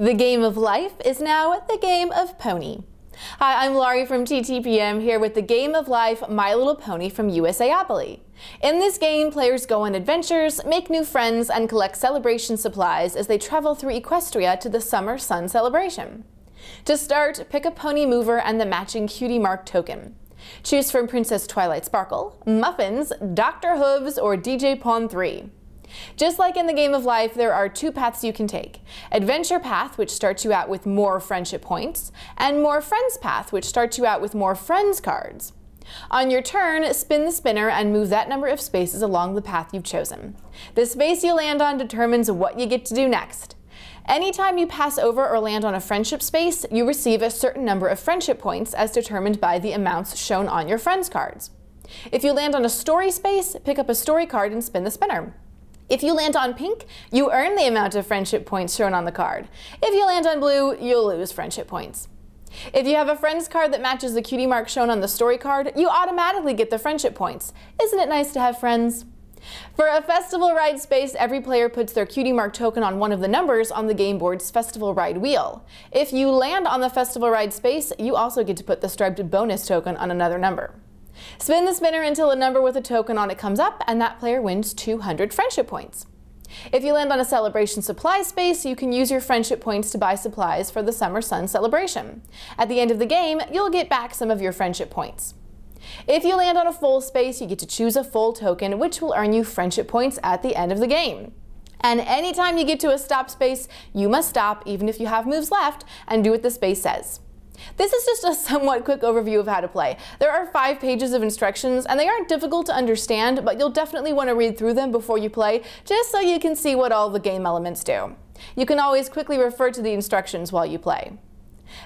The game of life is now the game of pony. Hi, I'm Laurie from TTPM here with the Game of Life My Little Pony from USAopoly. In this game, players go on adventures, make new friends, and collect celebration supplies as they travel through Equestria to the Summer Sun celebration. To start, pick a pony mover and the matching cutie mark token. Choose from Princess Twilight Sparkle, Muffins, Dr. Hooves, or DJ PON-3. Just like in the game of life, there are two paths you can take. Adventure Path, which starts you out with more friendship points, and More Friends Path, which starts you out with more friends cards. On your turn, spin the spinner and move that number of spaces along the path you've chosen. The space you land on determines what you get to do next. Anytime you pass over or land on a friendship space, you receive a certain number of friendship points as determined by the amounts shown on your friends cards. If you land on a story space, pick up a story card and spin the spinner. If you land on pink, you earn the amount of friendship points shown on the card. If you land on blue, you'll lose friendship points. If you have a friends card that matches the cutie mark shown on the story card, you automatically get the friendship points. Isn't it nice to have friends? For a festival ride space, every player puts their cutie mark token on one of the numbers on the game board's festival ride wheel. If you land on the festival ride space, you also get to put the striped bonus token on another number. Spin the spinner until a number with a token on it comes up, and that player wins 200 friendship points. If you land on a celebration supply space, you can use your friendship points to buy supplies for the Summer Sun celebration. At the end of the game, you'll get back some of your friendship points. If you land on a full space, you get to choose a full token, which will earn you friendship points at the end of the game. And anytime you get to a stop space, you must stop, even if you have moves left, and do what the space says. This is just a somewhat quick overview of how to play. There are five pages of instructions and they aren't difficult to understand, but you'll definitely want to read through them before you play, just so you can see what all the game elements do. You can always quickly refer to the instructions while you play.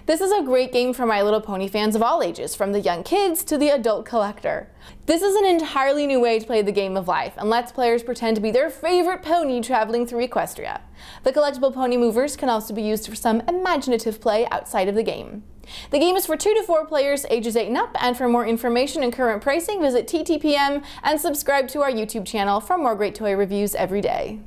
This is a great game for My Little Pony fans of all ages, from the young kids to the adult collector. This is an entirely new way to play the game of life, and lets players pretend to be their favorite pony traveling through Equestria. The collectible pony movers can also be used for some imaginative play outside of the game. The game is for 2 to 4 players ages 8 and up, and for more information and current pricing, visit TTPM and subscribe to our YouTube channel for more great toy reviews every day.